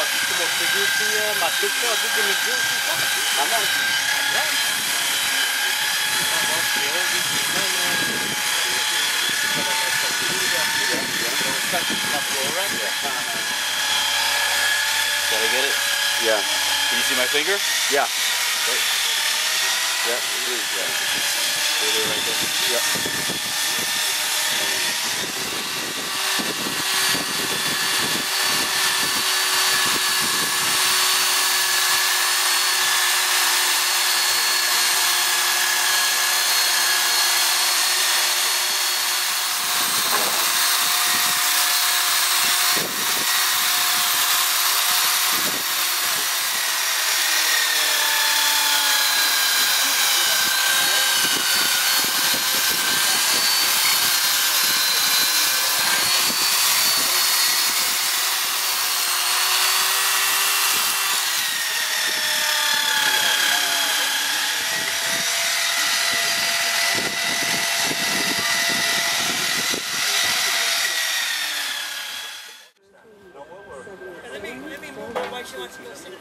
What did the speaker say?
অজিত বসেছি মার্কেটে Ajit I get it? Yeah. Can you see my finger? Yeah. Right. Yeah. There. Right there. Yeah. She wants to go sit.